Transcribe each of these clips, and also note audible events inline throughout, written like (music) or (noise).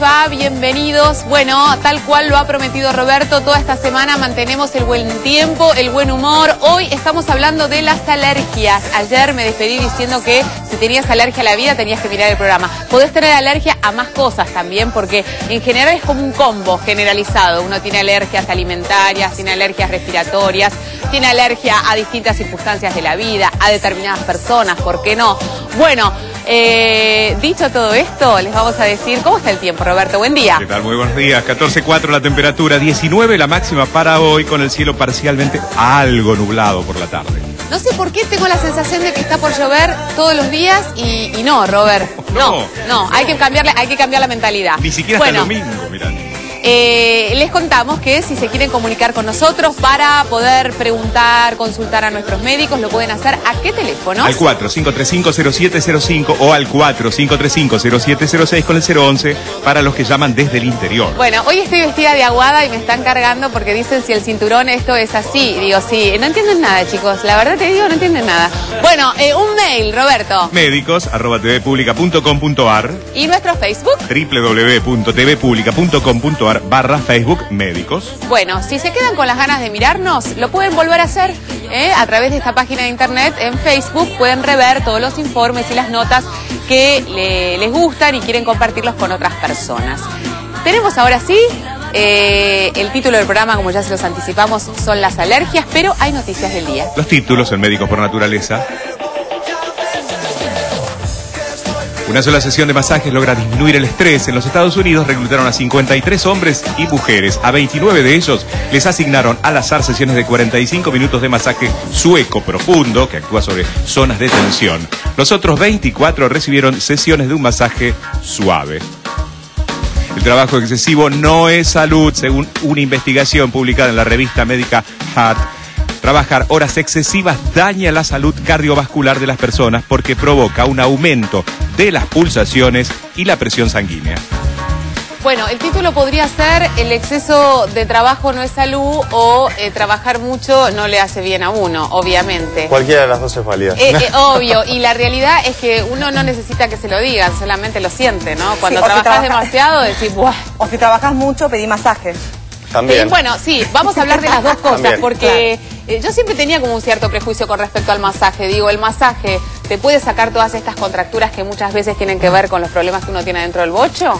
va? Bienvenidos. Bueno, tal cual lo ha prometido Roberto, toda esta semana mantenemos el buen tiempo, el buen humor. Hoy estamos hablando de las alergias. Ayer me despedí diciendo que si tenías alergia a la vida tenías que mirar el programa. Podés tener alergia a más cosas también, porque en general es como un combo generalizado. Uno tiene alergias alimentarias, tiene alergias respiratorias, tiene alergia a distintas circunstancias de la vida, a determinadas personas, ¿por qué no? Bueno, eh, dicho todo esto, les vamos a decir cómo está el tiempo, Roberto. Buen día. ¿Qué tal? Muy buenos días. 14.4 la temperatura, 19 la máxima para hoy, con el cielo parcialmente algo nublado por la tarde. No sé por qué tengo la sensación de que está por llover todos los días y, y no, Robert. (laughs) No, no, hay que cambiarle, hay que cambiar la mentalidad. Ni siquiera bueno, hasta el domingo, mirá. Eh, les contamos que si se quieren comunicar con nosotros para poder preguntar, consultar a nuestros médicos, lo pueden hacer a qué teléfono? Al 4535-0705 o al 4535-0706 con el 011 para los que llaman desde el interior. Bueno, hoy estoy vestida de aguada y me están cargando porque dicen si el cinturón esto es así. Digo, sí, no entienden nada, chicos. La verdad te digo, no entienden nada. Bueno, eh, un mail, Roberto. Médicos, arroba tvpublica.com.ar ¿Y nuestro Facebook? www.tvpublica.com.ar barra Facebook Médicos. Bueno, si se quedan con las ganas de mirarnos, lo pueden volver a hacer ¿eh? a través de esta página de internet en Facebook. Pueden rever todos los informes y las notas que le- les gustan y quieren compartirlos con otras personas. Tenemos ahora sí eh, el título del programa, como ya se los anticipamos, son las alergias, pero hay noticias del día. Los títulos en Médicos por Naturaleza. Una sola sesión de masajes logra disminuir el estrés. En los Estados Unidos reclutaron a 53 hombres y mujeres. A 29 de ellos les asignaron al azar sesiones de 45 minutos de masaje sueco profundo que actúa sobre zonas de tensión. Los otros 24 recibieron sesiones de un masaje suave. El trabajo excesivo no es salud, según una investigación publicada en la revista médica Heart. Trabajar horas excesivas daña la salud cardiovascular de las personas porque provoca un aumento de las pulsaciones y la presión sanguínea. Bueno, el título podría ser El exceso de trabajo no es salud o eh, trabajar mucho no le hace bien a uno, obviamente. Cualquiera de las dos es válida. Eh, eh, (laughs) obvio, y la realidad es que uno no necesita que se lo digan, solamente lo siente, ¿no? Cuando Sí, si trabajas trabaja- demasiado decís, ¡buah! O si trabajas mucho, pedí masaje. También. Bueno, sí, vamos a hablar de las dos (laughs) cosas, También. porque eh, yo siempre tenía como un cierto prejuicio con respecto al masaje. Digo, el masaje te puede sacar todas estas contracturas que muchas veces tienen que ver con los problemas que uno tiene dentro del bocho.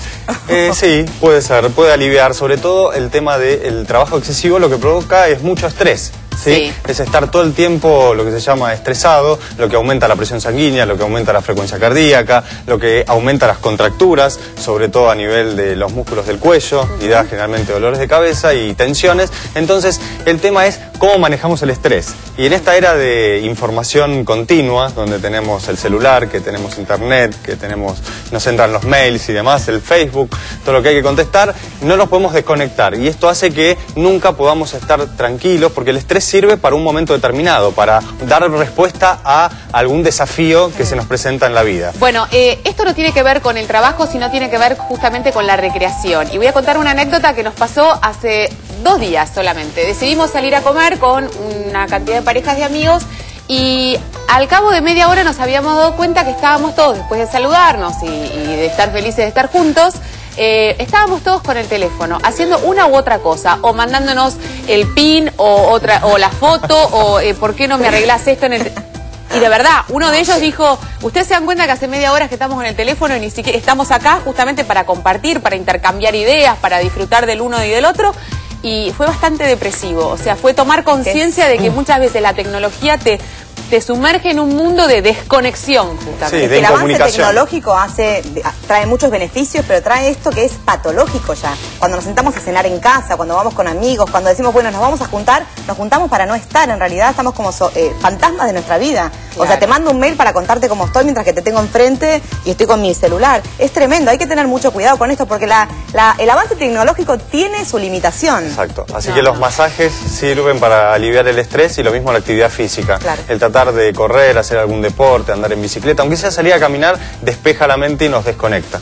Eh, sí, puede ser, puede aliviar. Sobre todo el tema del trabajo excesivo lo que provoca es mucho estrés. ¿Sí? Sí. Es estar todo el tiempo lo que se llama estresado, lo que aumenta la presión sanguínea, lo que aumenta la frecuencia cardíaca, lo que aumenta las contracturas, sobre todo a nivel de los músculos del cuello, y da generalmente dolores de cabeza y tensiones. Entonces, el tema es cómo manejamos el estrés. Y en esta era de información continua, donde tenemos el celular, que tenemos internet, que tenemos, nos entran los mails y demás, el Facebook, todo lo que hay que contestar, no nos podemos desconectar. Y esto hace que nunca podamos estar tranquilos, porque el estrés sirve para un momento determinado, para dar respuesta a algún desafío que se nos presenta en la vida. Bueno, eh, esto no tiene que ver con el trabajo, sino tiene que ver justamente con la recreación. Y voy a contar una anécdota que nos pasó hace dos días solamente. Decidimos salir a comer con una cantidad de parejas de amigos y al cabo de media hora nos habíamos dado cuenta que estábamos todos, después de saludarnos y, y de estar felices de estar juntos, eh, estábamos todos con el teléfono, haciendo una u otra cosa, o mandándonos el pin o otra o la foto o eh, por qué no me arreglas esto en el y de verdad, uno de ellos dijo, ustedes se dan cuenta que hace media hora que estamos en el teléfono y ni siquiera estamos acá justamente para compartir, para intercambiar ideas, para disfrutar del uno y del otro. Y fue bastante depresivo, o sea, fue tomar conciencia de que muchas veces la tecnología te, te sumerge en un mundo de desconexión, justamente. Sí, de el avance tecnológico hace, trae muchos beneficios, pero trae esto que es patológico ya. Cuando nos sentamos a cenar en casa, cuando vamos con amigos, cuando decimos, bueno, nos vamos a juntar, nos juntamos para no estar. En realidad estamos como so- eh, fantasmas de nuestra vida. O sea, te mando un mail para contarte cómo estoy mientras que te tengo enfrente y estoy con mi celular. Es tremendo, hay que tener mucho cuidado con esto porque la, la- el avance tecnológico tiene su limitación. Exacto. Así No, que los masajes sirven para aliviar el estrés y lo mismo la actividad física. Claro. El tratar de correr, hacer algún deporte, andar en bicicleta, aunque sea salir a caminar, despeja la mente y nos desconecta.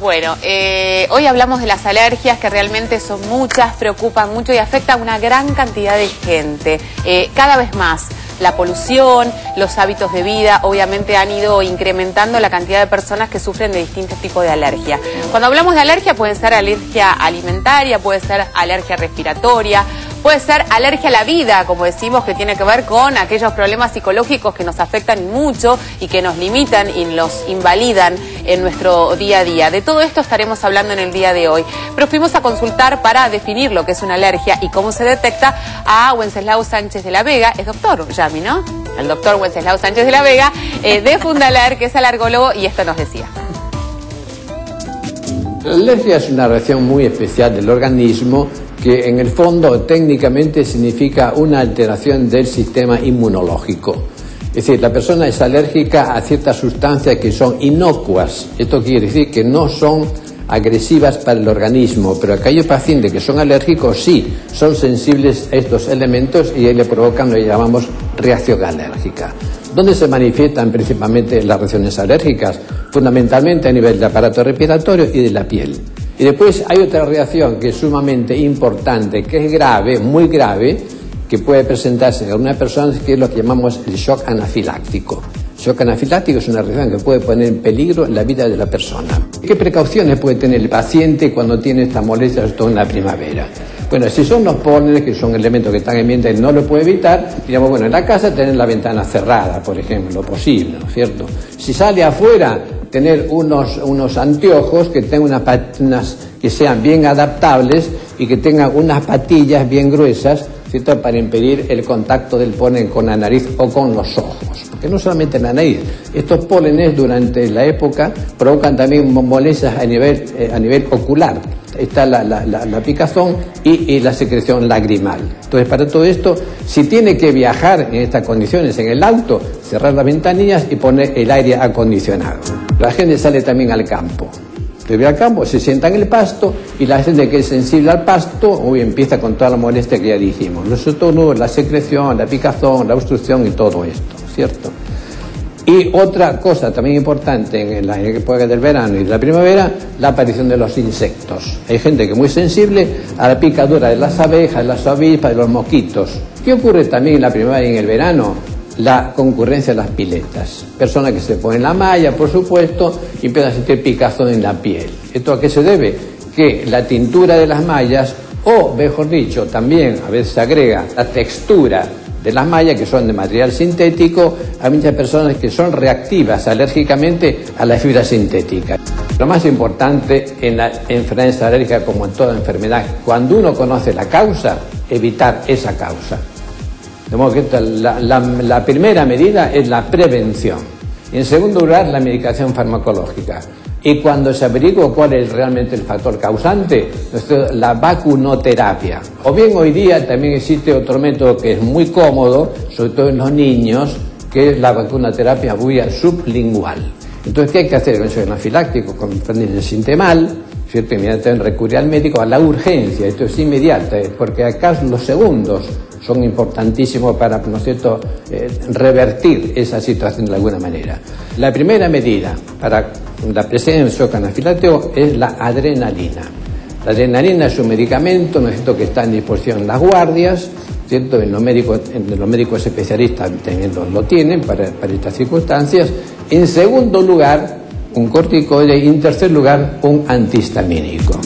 Bueno, eh, hoy hablamos de las alergias que realmente son muchas, preocupan mucho y afectan a una gran cantidad de gente, eh, cada vez más. la polución, los hábitos de vida, obviamente han ido incrementando la cantidad de personas que sufren de distintos tipos de alergia. Cuando hablamos de alergia puede ser alergia alimentaria, puede ser alergia respiratoria, puede ser alergia a la vida, como decimos, que tiene que ver con aquellos problemas psicológicos que nos afectan mucho y que nos limitan y nos invalidan en nuestro día a día. De todo esto estaremos hablando en el día de hoy. Pero fuimos a consultar para definir lo que es una alergia y cómo se detecta a Wenceslao Sánchez de la Vega, es doctor Yami, ¿no? El doctor Wenceslao Sánchez de la Vega, eh, de Fundaler, que es alergólogo, y esto nos decía. La alergia es una reacción muy especial del organismo que en el fondo técnicamente significa una alteración del sistema inmunológico. Es decir, la persona es alérgica a ciertas sustancias que son inocuas. Esto quiere decir que no son agresivas para el organismo, pero aquellos pacientes que son alérgicos sí, son sensibles a estos elementos y le provocan lo que llamamos reacción alérgica. ¿Dónde se manifiestan principalmente las reacciones alérgicas? Fundamentalmente a nivel del aparato respiratorio y de la piel. Y después hay otra reacción que es sumamente importante, que es grave, muy grave, que puede presentarse en una persona que es lo que llamamos el shock anafiláctico. El shock anafiláctico es una reacción que puede poner en peligro la vida de la persona. ¿Qué precauciones puede tener el paciente cuando tiene esta molestia, sobre todo en la primavera? Bueno, si son los pólenes, que son elementos que están en ambiente y no lo puede evitar, digamos, bueno, en la casa tener la ventana cerrada, por ejemplo, lo posible, ¿no es cierto? Si sale afuera, tener unos, unos anteojos que tengan unas, que sean bien adaptables y que tengan unas patillas bien gruesas ¿cierto? para impedir el contacto del polen con la nariz o con los ojos. Porque no solamente la nariz, estos pólenes durante la época provocan también molestias a nivel, eh, a nivel ocular. Está la, la, la, picazón y, la secreción lagrimal. Entonces, para todo esto, si tiene que viajar en estas condiciones en el auto, cerrar las ventanillas y poner el aire acondicionado. La gente sale también al campo al campo, se sienta en el pasto y la gente que es sensible al pasto hoy empieza con toda la molestia que ya dijimos. Los estornudos, la secreción, la picazón, la obstrucción y todo esto, ¿cierto? Y otra cosa también importante en la época del verano y de la primavera, la aparición de los insectos. Hay gente que es muy sensible a la picadura de las abejas, de las avispas, de los mosquitos. ¿Qué ocurre también en la primavera y en el verano? la concurrencia de las piletas. Personas que se ponen la malla, por supuesto, y empiezan a sentir picazón en la piel. ¿Esto a qué se debe? Que la tintura de las mallas, o mejor dicho, también a veces se agrega la textura de las mallas, que son de material sintético, hay muchas personas que son reactivas alérgicamente a la fibra sintética. Lo más importante en la enfermedad alérgica, como en toda enfermedad, cuando uno conoce la causa, evitar esa causa. De modo que la, primera medida es la prevención. Y en segundo lugar, la medicación farmacológica. Y cuando se averigua cuál es realmente el factor causante, la vacunoterapia. O bien hoy día también existe otro método que es muy cómodo, sobre todo en los niños, que es la vacunoterapia vía sublingual. Entonces, ¿qué hay que hacer con el anafiláctico? Con el sintemal, ¿cierto? Inmediatamente recurrir al médico a la urgencia, esto es inmediato, porque acá los segundos son importantísimos para, ¿no cierto?, eh, revertir esa situación de alguna manera. La primera medida para la presencia de anafiláctico es la adrenalina. La adrenalina es un medicamento, ¿no es cierto?, que está en disposición en las guardias, ¿cierto? En los médicos, en los médicos especialistas también lo, tienen para, para estas circunstancias. En segundo lugar, un corticoide y en tercer lugar, un antihistamínico.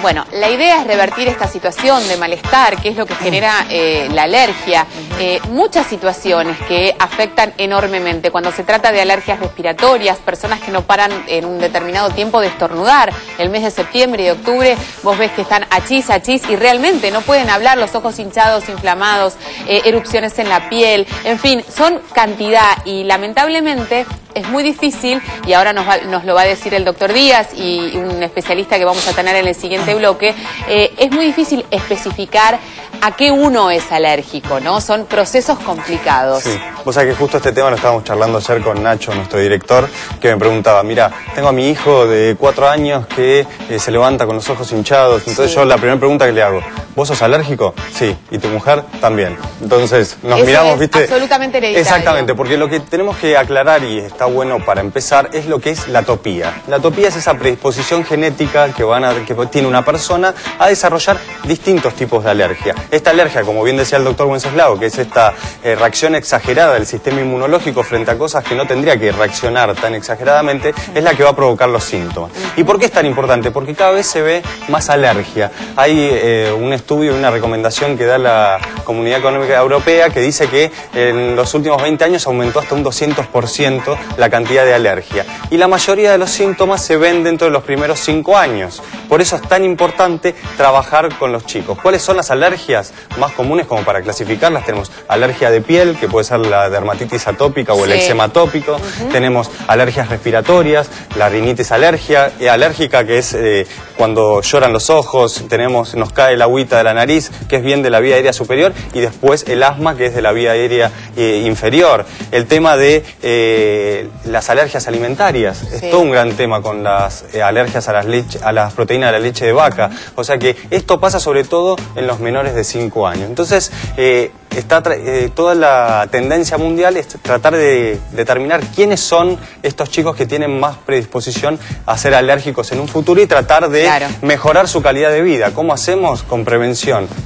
Bueno, la idea es revertir esta situación de malestar, que es lo que genera eh, la alergia. Eh, muchas situaciones que afectan enormemente cuando se trata de alergias respiratorias, personas que no paran en un determinado tiempo de estornudar. El mes de septiembre y de octubre vos ves que están achís, achís y realmente no pueden hablar, los ojos hinchados, inflamados, eh, erupciones en la piel, en fin, son cantidad y lamentablemente es muy difícil, y ahora nos, nos, lo va a decir el doctor Díaz y un especialista que vamos a tener en el siguiente bloque, eh, es muy difícil especificar a qué uno es alérgico, ¿no? Son procesos complicados. Sí, vos sabés que justo este tema lo estábamos charlando ayer con Nacho, nuestro director, que me preguntaba, mira, tengo a mi hijo de cuatro años que eh, se levanta con los ojos hinchados, entonces yo la primera pregunta que le hago, ¿vos sos alérgico? Sí, y tu mujer también. Entonces nos miramos, ¿viste? Absolutamente Exactamente, porque lo que tenemos que aclarar y está bueno para empezar es lo que es la atopía. La atopía es esa predisposición genética que, van a, que tiene una persona a desarrollar distintos tipos de alergia. Esta alergia, como bien decía el doctor Wenceslao, que es esta eh, reacción exagerada del sistema inmunológico frente a cosas que no tendría que reaccionar tan exageradamente, es la que va a provocar los síntomas. ¿Y por qué es tan importante? Porque cada vez se ve más alergia. Hay eh, un estudio y una recomendación que da la Comunidad Económica Europea que dice que en los últimos 20 años aumentó hasta un 200% la cantidad de alergia. Y la mayoría de los síntomas se ven dentro de los primeros 5 años. Por eso es tan importante trabajar con los chicos. ¿Cuáles son las alergias más comunes como para clasificarlas? Tenemos alergia de piel, que puede ser la dermatitis atópica o el eczema atópico. Tenemos alergias respiratorias, la rinitis alergia, eh, alérgica, que es eh, cuando lloran los ojos, tenemos, nos cae la agüita de la nariz, que es bien de la vía aérea superior, y después el asma, que es de la vía aérea eh, inferior. El tema de las alergias alimentarias, es todo un gran tema con las alergias a las, a las proteínas de la leche de vaca. O sea que esto pasa sobre todo en los menores de 5 años. Entonces, eh, está eh, toda la tendencia mundial es tratar de determinar quiénes son estos chicos que tienen más predisposición a ser alérgicos en un futuro y tratar de mejorar su calidad de vida. ¿Cómo hacemos? Con prevención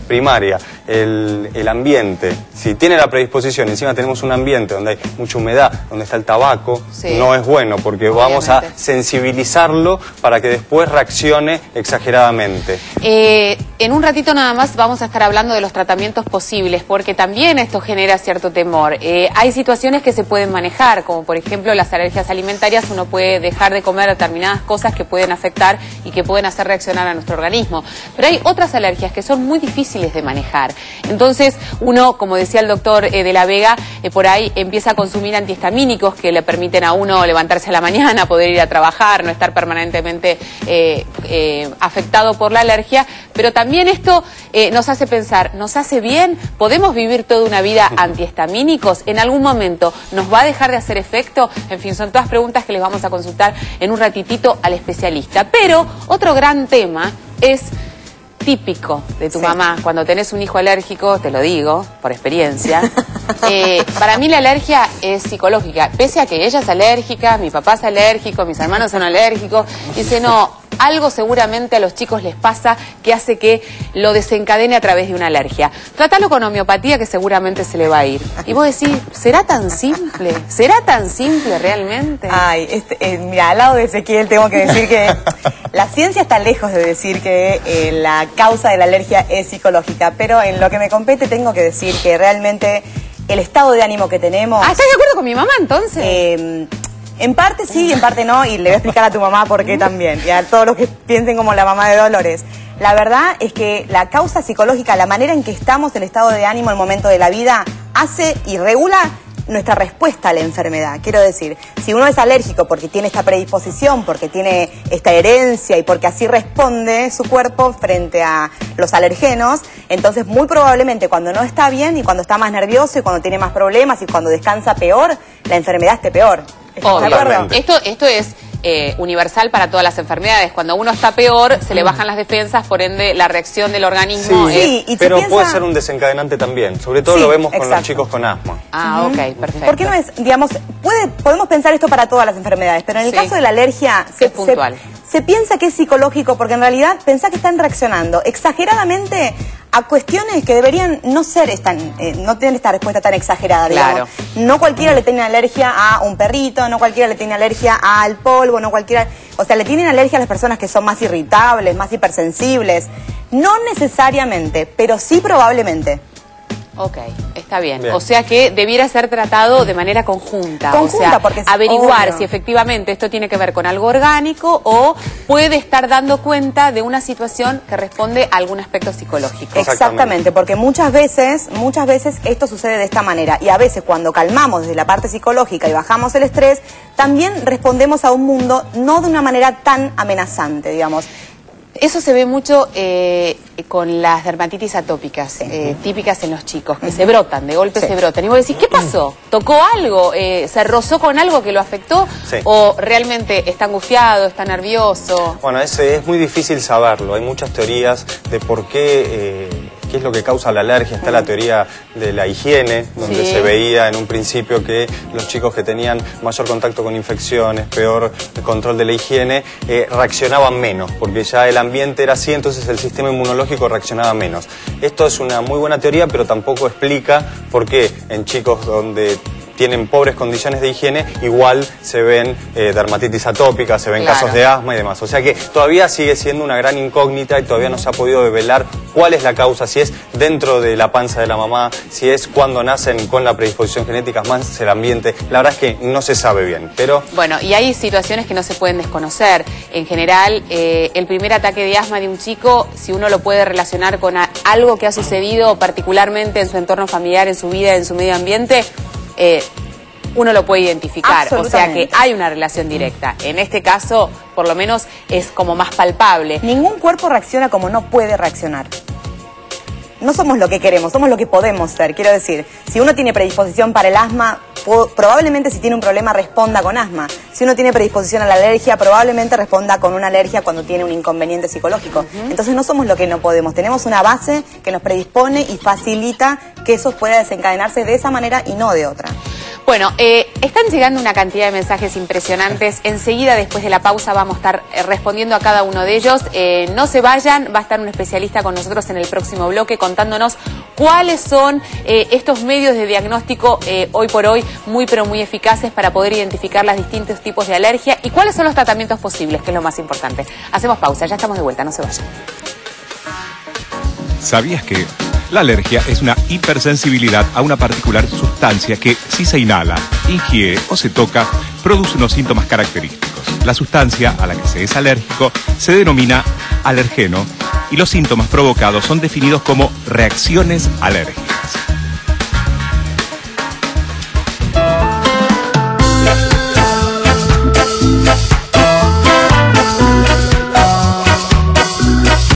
primaria, el, ambiente. Si tiene la predisposición, encima tenemos un ambiente donde hay mucha humedad, donde está el tabaco, no es bueno porque vamos a sensibilizarlo para que después reaccione exageradamente. Eh, en un ratito nada más vamos a estar hablando de los tratamientos posibles porque también esto genera cierto temor. Eh, hay situaciones que se pueden manejar, como por ejemplo las alergias alimentarias, uno puede dejar de comer determinadas cosas que pueden afectar y que pueden hacer reaccionar a nuestro organismo. Pero hay otras alergias que son muy difíciles de manejar. Entonces, uno, como decía el doctor eh, de la Vega, eh, por ahí empieza a consumir antihistamínicos que le permiten a uno levantarse a la mañana, poder ir a trabajar, no estar permanentemente afectado por la alergia. Pero también esto nos hace pensar, ¿nos hace bien? ¿Podemos vivir vivir toda una vida (laughs) antihistamínicos? ¿En algún momento nos va a dejar de hacer efecto? En fin, son todas preguntas que les vamos a consultar en un ratitito al especialista. Pero otro gran tema es típico de tu mamá. Cuando tenés un hijo alérgico, te lo digo por experiencia, (laughs) eh, para mí la alergia es psicológica. Pese a que ella es alérgica, mi papá es alérgico, mis hermanos son alérgicos, dice, no, algo seguramente a los chicos les pasa que hace que lo desencadene a través de una alergia. Trátalo con homeopatía que seguramente se le va a ir. Y vos decís, ¿será tan simple? ¿Será tan simple realmente? Ay, este, eh, mira, al lado de Ezequiel tengo que decir que (laughs) la ciencia está lejos de decir que eh, la causa de la alergia es psicológica, pero en lo que me compete tengo que decir que realmente el estado de ánimo que tenemos... Ah, ¿estás de acuerdo con mi mamá entonces? Eh, en parte sí en parte no, y le voy a explicar a tu mamá por qué también, y a todos los que piensen como la mamá de Dolores. La verdad es que la causa psicológica, la manera en que estamos, el estado de ánimo, el momento de la vida, hace y regula nuestra respuesta a la enfermedad. Quiero decir, si uno es alérgico porque tiene esta predisposición, porque tiene esta herencia y porque así responde su cuerpo frente a los alergenos, entonces muy probablemente cuando no está bien y cuando está más nervioso y cuando tiene más problemas y cuando descansa peor, la enfermedad esté peor. Esto, esto es eh, universal para todas las enfermedades. Cuando uno está peor, se le mm. bajan las defensas, por ende la reacción del organismo sí, pero puede ser un desencadenante también. Sobre todo lo vemos con los chicos con asma. Ah, ok, perfecto. ¿Por qué no es, digamos, puede, podemos pensar esto para todas las enfermedades, pero en el caso de la alergia... Se, puntual. Se, piensa que es psicológico porque en realidad pensá que están reaccionando exageradamente a cuestiones que deberían no ser, están, eh, no tener esta respuesta tan exagerada, digamos. No cualquiera le tiene alergia a un perrito, no cualquiera le tiene alergia al polvo, no cualquiera... O sea, le tienen alergia a las personas que son más irritables, más hipersensibles. No necesariamente, pero sí probablemente. Ok, está bien. O sea que debiera ser tratado de manera conjunta. Conjunta, o sea, porque averiguar si efectivamente esto tiene que ver con algo orgánico o puede estar dando cuenta de una situación que responde a algún aspecto psicológico. Exactamente, porque muchas veces, muchas veces esto sucede de esta manera. Y a veces cuando calmamos desde la parte psicológica y bajamos el estrés, también respondemos a un mundo no de una manera tan amenazante, digamos. Eso se ve mucho eh, con las dermatitis atópicas, eh, típicas en los chicos, que se brotan, de golpe se brotan. Y vos decís, ¿qué pasó? ¿Tocó algo? Eh, ¿Se rozó con algo que lo afectó? ¿O realmente está angustiado, está nervioso? Bueno, es, es muy difícil saberlo. Hay muchas teorías de por qué qué es lo que causa la alergia. Está la teoría de la higiene, donde Sí. se veía en un principio que los chicos que tenían mayor contacto con infecciones, peor control de la higiene, eh, reaccionaban menos, porque ya el ambiente era así, entonces el sistema inmunológico reaccionaba menos. Esto es una muy buena teoría, pero tampoco explica por qué en chicos donde tienen pobres condiciones de higiene, igual se ven eh, dermatitis atópica, se ven Claro. casos de asma y demás. O sea que todavía sigue siendo una gran incógnita y todavía no se ha podido develar cuál es la causa, si es dentro de la panza de la mamá, si es cuando nacen con la predisposición genética, más el ambiente. La verdad es que no se sabe bien, pero Bueno, y hay situaciones que no se pueden desconocer. En general, eh, el primer ataque de asma de un chico, si uno lo puede relacionar con algo que ha sucedido particularmente en su entorno familiar, en su vida, en su medio ambiente, eh, uno lo puede identificar. O sea que hay una relación directa. En este caso, por lo menos, es como más palpable. Ningún cuerpo reacciona como no puede reaccionar. No somos lo que queremos, somos lo que podemos ser. Quiero decir, si uno tiene predisposición para el asma, probablemente si tiene un problema responda con asma. Si uno tiene predisposición a la alergia, probablemente responda con una alergia cuando tiene un inconveniente psicológico. Entonces no somos lo que no podemos. Tenemos una base que nos predispone y facilita que eso pueda desencadenarse de esa manera y no de otra. Bueno, eh, están llegando una cantidad de mensajes impresionantes. Enseguida, después de la pausa, vamos a estar eh, respondiendo a cada uno de ellos. Eh, no se vayan, va a estar un especialista con nosotros en el próximo bloque contándonos cuáles son eh, estos medios de diagnóstico hoy por hoy muy pero muy eficaces para poder identificar los distintos tipos de alergia y cuáles son los tratamientos posibles, que es lo más importante. Hacemos pausa, ya estamos de vuelta, no se vayan. ¿Sabías que la alergia es una hipersensibilidad a una particular sustancia que, si se inhala, ingiere o se toca, produce unos síntomas característicos? La sustancia a la que se es alérgico se denomina alergeno y los síntomas provocados son definidos como reacciones alérgicas.